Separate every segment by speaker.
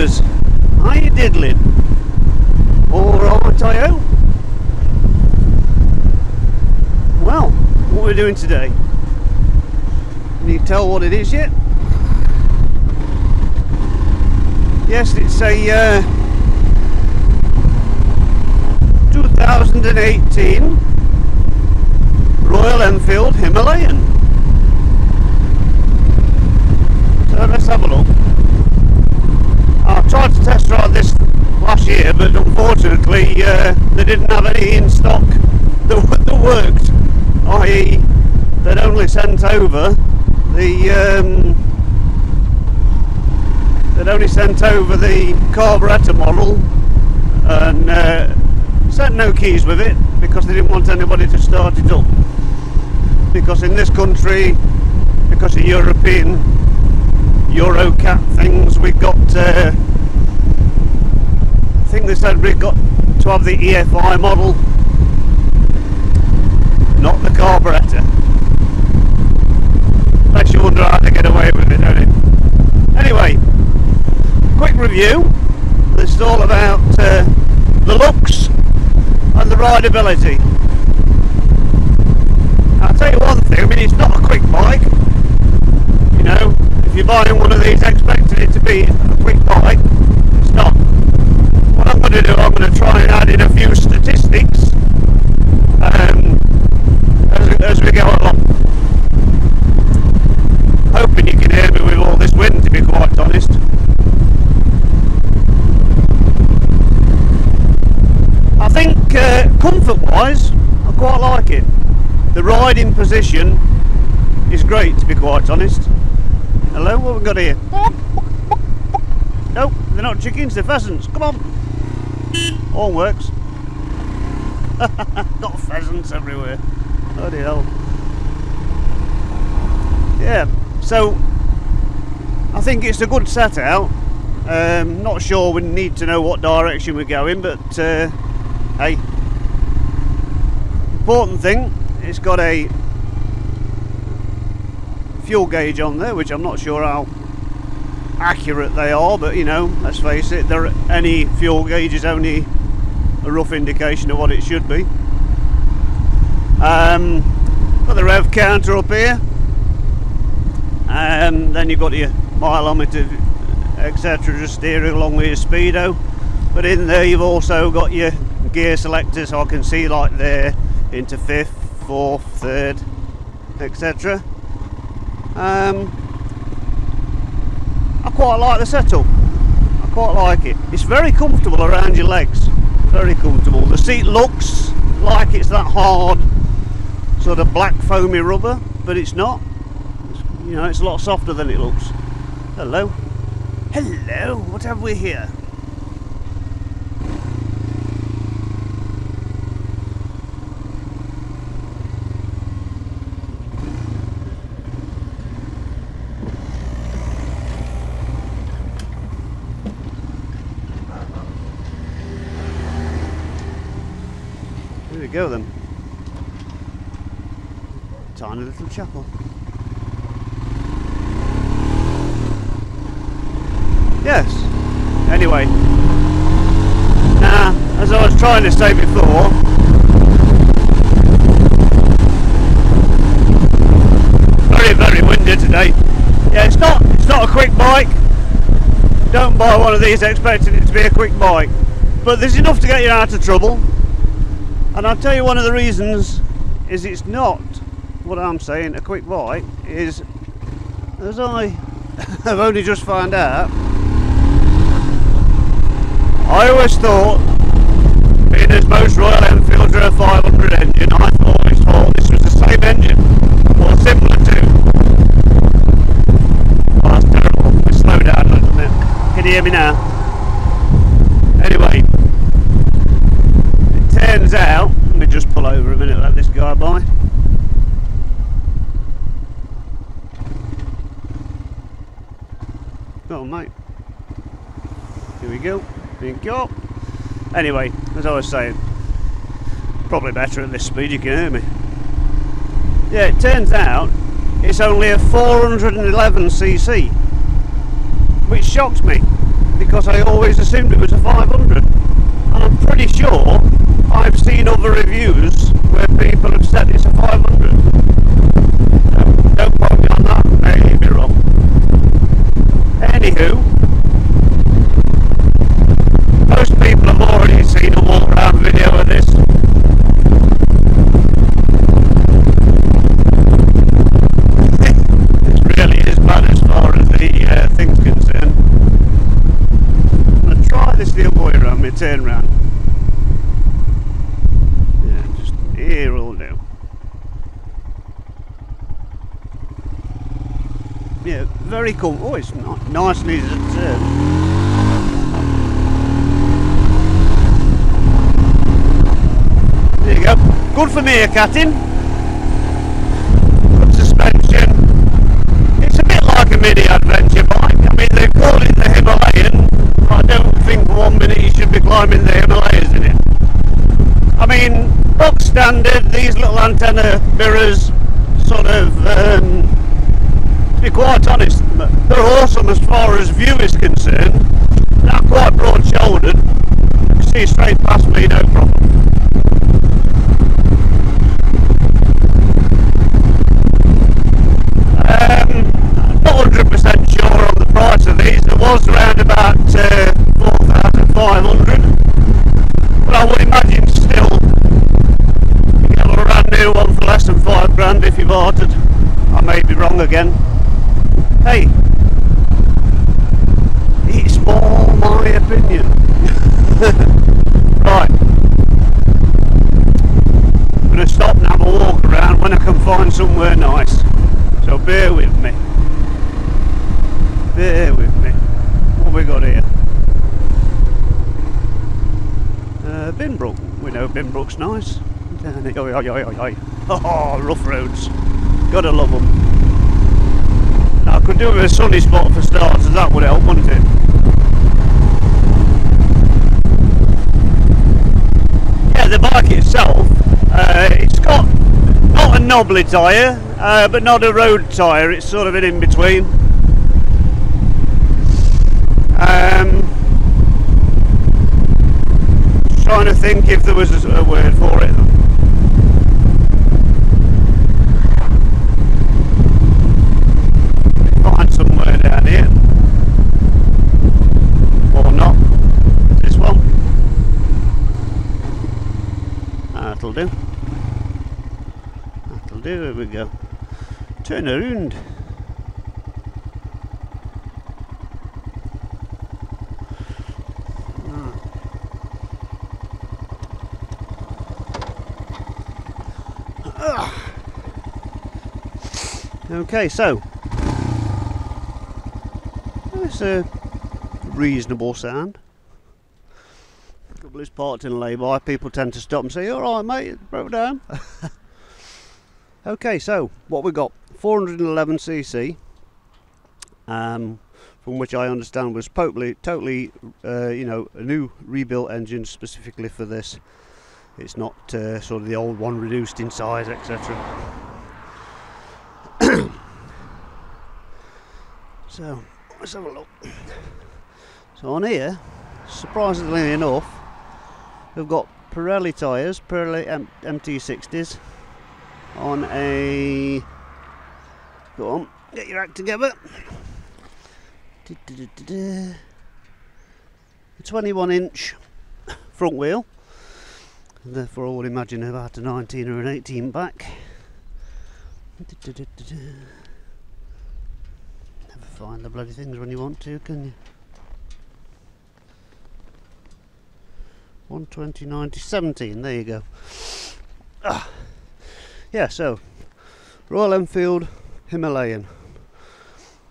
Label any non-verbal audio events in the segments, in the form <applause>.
Speaker 1: How you diddling? Alright, I hope. Well, what we're we doing today? Can you tell what it is yet? Yes, it's a uh, 2018 Royal Enfield Himalayan. So let's have a look. I tried to test drive this last year, but unfortunately uh, they didn't have any in stock that, that worked. I.e., they'd only sent over the um, they'd only sent over the carburettor model and uh, sent no keys with it because they didn't want anybody to start it up. Because in this country, because of European Eurocat things, we've got. Uh, I think they said we got to have the EFI model, not the carburettor. Makes you wonder how they get away with it, don't it? Anyway, quick review. This is all about uh, the looks and the rideability. I'll tell you one thing, I mean it's not a quick bike. You know, if you're buying one of these expecting it to be a quick bike, it's not. What I'm going to do, I'm going to try and add in a few statistics um, as, as we go along. Hoping you can hear me with all this wind to be quite honest. I think uh, comfort wise, I quite like it. The riding position is great to be quite honest. Hello, what have we got here? Nope, they're not chickens, they're pheasants. Come on. All works. <laughs> got pheasants everywhere. Bloody hell. Yeah, so I think it's a good set out. Um, not sure we need to know what direction we're going, but uh, hey, important thing, it's got a fuel gauge on there, which I'm not sure how accurate they are, but you know, let's face it, there any fuel gauge is only a rough indication of what it should be. Um, got the rev counter up here. and then you've got your mileometer, etc., just steering along with your speedo. But in there, you've also got your gear selectors. So I can see like there into fifth, fourth, third, etc. Um, I quite like the setup. I quite like it. It's very comfortable around your legs. Very comfortable. The seat looks like it's that hard, sort of black foamy rubber, but it's not. You know, it's a lot softer than it looks. Hello. Hello, what have we here? Go then. Tiny little chapel. Yes. Anyway. Now, as I was trying to say before, very, very windy today. Yeah, it's not it's not a quick bike. Don't buy one of these expecting it to be a quick bike. But there's enough to get you out of trouble. And I'll tell you one of the reasons is it's not what I'm saying, a quick bike, is as I <laughs> have only just found out I always thought, being as most Royal a 500 engine, I always thought this was the same engine, or similar to. Oh, that's terrible. We slow down a little bit. Can you hear me now? Anyway, it turns out, let me just pull over a minute, let this guy by. Oh, mate. Here we go. We go. Anyway, as I was saying, probably better at this speed, you can hear me. Yeah, it turns out it's only a 411cc, which shocks me because I always assumed it was a 500. And I'm pretty sure I've seen other reviews where people have said it's a 500. Um, don't quote me on that, may wrong. Anywho, have already seen a walk around video of this. it really is bad as far as the uh, thing's concerned. I'm going to try this turn round. Yeah, just here will do. Yeah, very cool. Oh, it's ni- nicely as a turn. There you go. Good for meerkatting. Good suspension. It's a bit like a mini adventure bike. I mean, they call it the Himalayan. I don't think for one minute you should be climbing the Himalayas in it. I mean, box standard, these little antenna mirrors, sort of, um, to be quite honest, they're awesome as far as view is concerned. They're quite broad shouldered. You see straight past me, no problem. Um, not 100% sure on the price of these. It was around about uh, 4,500. But I would imagine still you get a brand new one for less than 5 grand if you bought it. I may be wrong again. Hey, it's all my opinion. right. I'm going to stop and have a walk around when I can find somewhere nice. So bear with me. Bear with me. What we got here? Uh, Binbrook. We know Binbrook's nice. Down it- oi, oi, oi, oi. <laughs> Oh, rough roads. Gotta love them. Now, I could do with a sunny spot for starters, that would help, wouldn't it? Yeah, the bike itself, uh, it's got not a knobbly tyre, uh, but not a road tyre. It's sort of an in between. Um, trying to think if there was a, a word for it. Find somewhere down here, or not. This one. That'll do. That'll do, here we go. Turn around. Ah. Okay, so it's a reasonable sound. Trouble is parked in a lay-by. People tend to stop and say, "All right, mate, broke down." <laughs> okay, so what we got? 411cc, um, from which I understand was totally, totally, uh, you know, a new rebuilt engine specifically for this. It's not uh, sort of the old one reduced in size, etc. <coughs> so let's have a look. So on here, surprisingly enough, we've got Pirelli tyres, Pirelli M- MT60s on a. Go on, get your act together. Du-du-du-du-du. A 21 inch front wheel. Therefore, I would imagine about a 19 or an 18 back. Never find the bloody things when you want to, can you? 120, 90, 17, there you go. Ah. Yeah, so Royal Enfield Himalayan.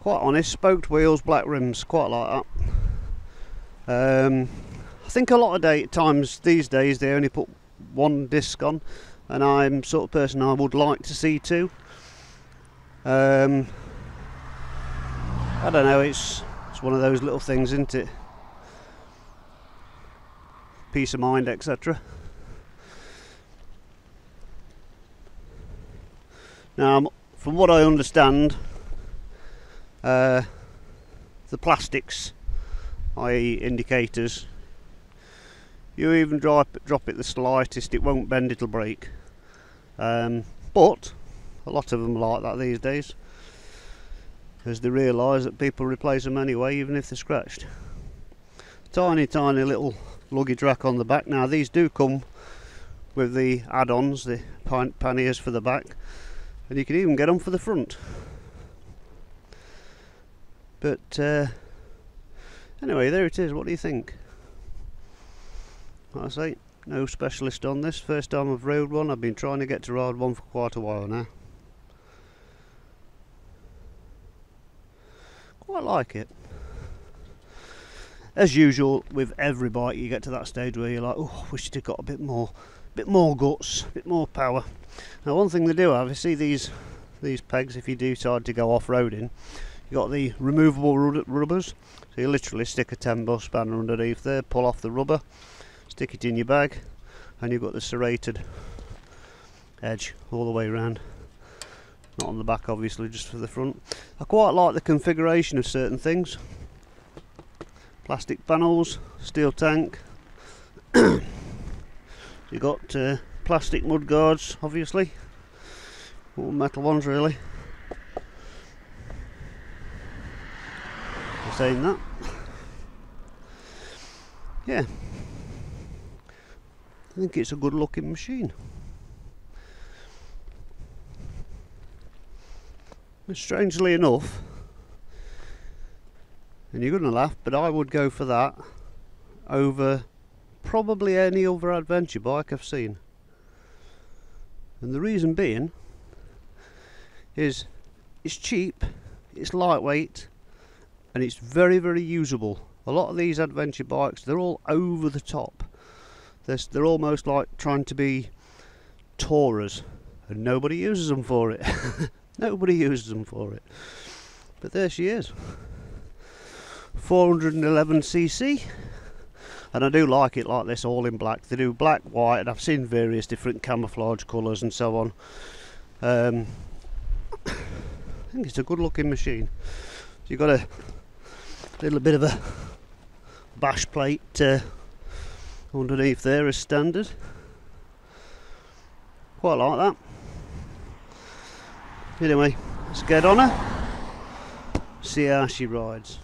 Speaker 1: Quite honest, spoked wheels, black rims, quite like that. Um, I think a lot of day, times these days they only put one disc on, and I'm sort of person I would like to see two. Um, I don't know. It's it's one of those little things, isn't it? Peace of mind, etc. Now, um, from what I understand, uh, the plastics i.e. indicators. You even drop, drop it the slightest, it won't bend, it'll break. Um, but a lot of them are like that these days as they realise that people replace them anyway even if they're scratched. Tiny tiny little luggage rack on the back. Now these do come with the add-ons, the panniers for the back and you can even get on for the front. But uh, anyway, there it is. What do you think? Like I say, no specialist on this. First time I've rode one. I've been trying to get to ride one for quite a while now. Quite like it. As usual with every bike, you get to that stage where you're like, oh, I wish had got a bit more, bit more guts, a bit more power. Now, one thing they do have, you see these these pegs. If you do decide to go off-roading, you've got the removable rubbers. So you literally stick a 10 bus spanner underneath there, pull off the rubber, stick it in your bag, and you've got the serrated edge all the way around not on the back obviously just for the front I quite like the configuration of certain things plastic panels steel tank <clears throat> you got uh, plastic mud guards obviously. All metal ones really. Saying that. Yeah. I think it's a good looking machine. Strangely enough, and you're going to laugh, but I would go for that over probably any other adventure bike I've seen. And the reason being is it's cheap, it's lightweight, and it's very, very usable. A lot of these adventure bikes, they're all over the top. They're, they're almost like trying to be tourers, and nobody uses them for it. <laughs> Nobody uses them for it. But there she is. 411cc. And I do like it like this, all in black. They do black, white, and I've seen various different camouflage colours and so on. Um, <coughs> I think it's a good looking machine. So you've got a little bit of a bash plate uh, underneath there as standard. Quite like that. Anyway, let's get on her. See how she rides.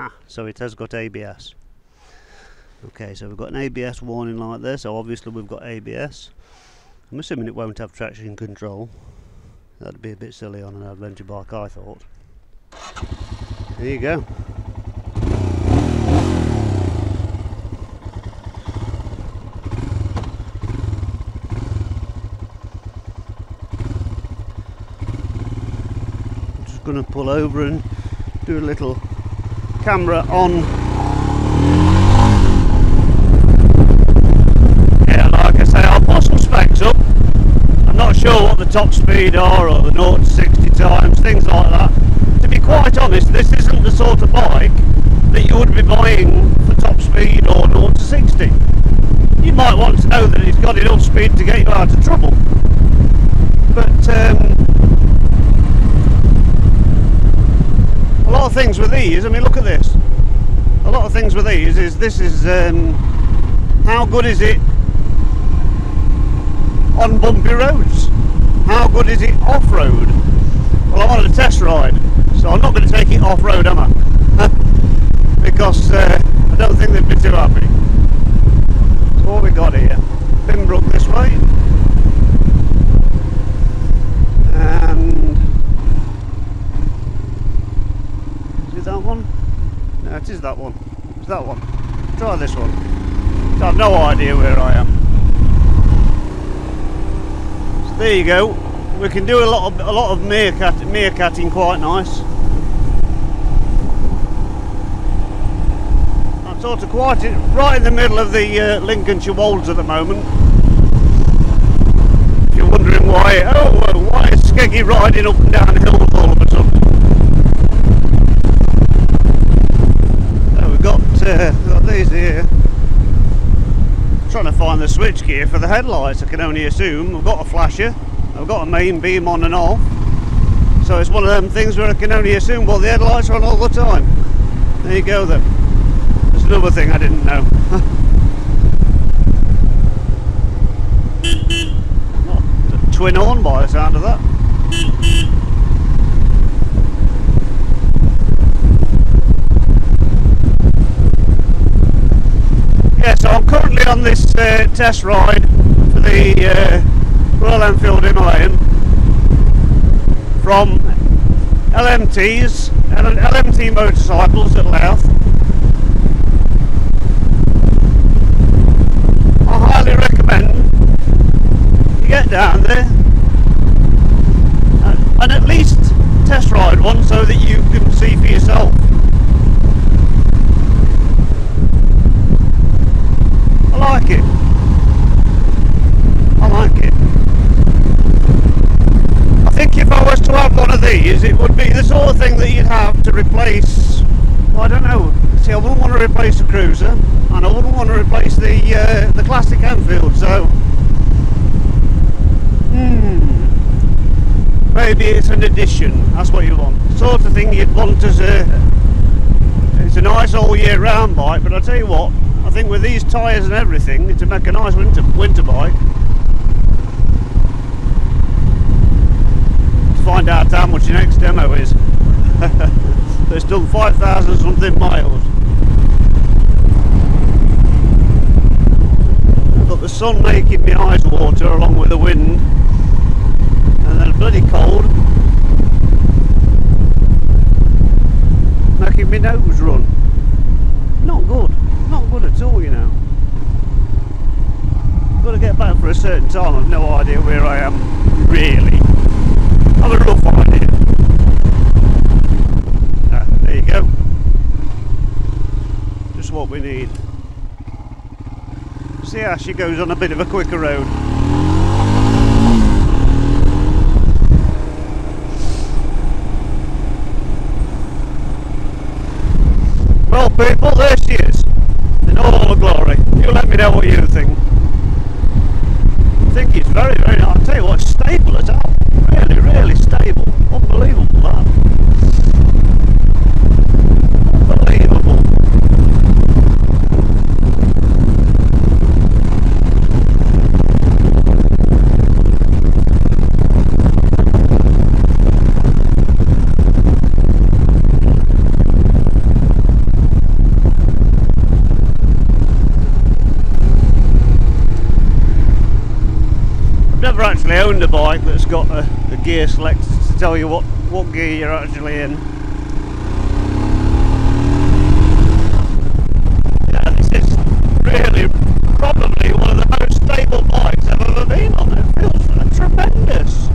Speaker 1: Aha, so it has got ABS. Okay, so we've got an ABS warning like this, so obviously we've got ABS. I'm assuming it won't have traction control. That'd be a bit silly on an adventure bike, I thought. There you go. I'm Just going to pull over and do a little camera on. Yeah like I say I'll put some specs up. I'm not sure what the top speed are or the 0 to 60 times things like that. To be quite honest this isn't the sort of bike that you would be buying for top speed or 0 to 60 you might want to know that it's got enough speed to get you out of trouble. But um, a lot of things with these, I mean look at this. A lot of things with these is this is um, how good is it on bumpy roads? How good is it off-road? Well I wanted a test ride, so I'm not going to take it off-road am I? because uh, I don't think they'd be too happy. So what we got here? Binbrook this way. is that one? Is that one? Try this one. I have no idea where I am. So there you go. We can do a lot of a lot of meerkat, meerkatting quite nice. I'm sort of quite in, right in the middle of the uh, Lincolnshire Wolds at the moment. If you're wondering why, oh, why is Skeggy riding up and down hills <laughs> uh, got these here. trying to find the switch gear for the headlights, I can only assume. I've got a flasher, I've got a main beam on and off. So it's one of them things where I can only assume, well, the headlights are on all the time. There you go then. There's another thing I didn't know. <laughs> twin horn by the sound of that. Yeah, so I'm currently on this uh, test ride for the uh, Royal Enfield Himalayan from LMTs, LMT motorcycles at Louth. I highly recommend you get down there and, and at least test ride one so that you can see for yourself. Like it. I like it. I think if I was to have one of these, it would be the sort of thing that you'd have to replace. Well, I don't know. See, I wouldn't want to replace the Cruiser, and I wouldn't want to replace the uh, the classic Enfield. So, hmm, maybe it's an addition. That's what you want. Sort of thing you'd want as a. It's a nice all year round bike, but I tell you what, I think with these tyres and everything, to make a nice winter winter bike. find out how much your next demo is. <laughs> it's done 5,000 something miles. But the sun making my eyes water along with the wind. And then bloody cold. Making my nose run. Not good. Good at all, you know. I've Got to get back for a certain time. I've no idea where I am, really. I've a rough idea. Ah, there you go. Just what we need. See how she goes on a bit of a quicker road. Well people, there she is. In all her You let me know what you think. I think it's very, very nice. I'll tell you what, stable as hell. Really, really stable. Unbelievable that. Never owned a bike that's got a, a gear select to tell you what, what gear you're actually in. This is really probably one of the most stable bikes I've ever been on. It feels tremendous.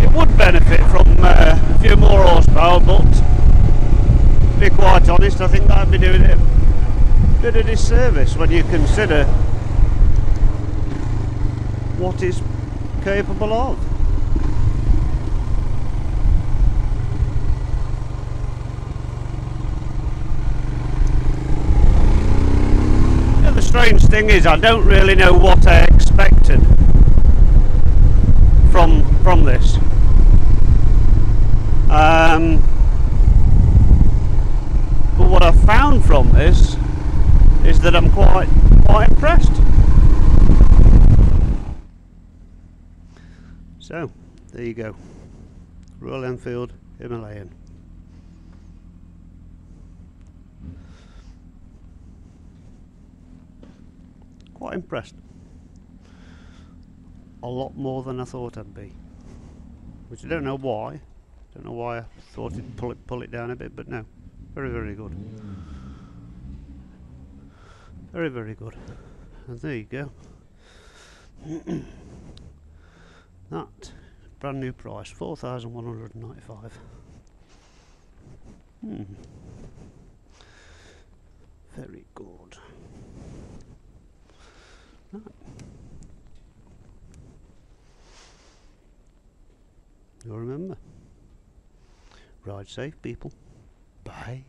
Speaker 1: It would benefit from uh, a few more horsepower, but to be honest, I think that'd be doing it a bit of disservice when you consider what it's capable of. The strange thing is, I don't really know what I expected from from this. Um, but what I found from this is that I'm quite quite impressed. So there you go, Royal Enfield Himalayan. Quite impressed a lot more than I thought I'd be. Which I don't know why. Don't know why I thought it'd pull it pull it down a bit, but no. Very, very good. Very, very good. And there you go. <clears throat> that brand new price, 4195 Hmm. Very good. Right. You'll remember. Ride safe, people. Bye.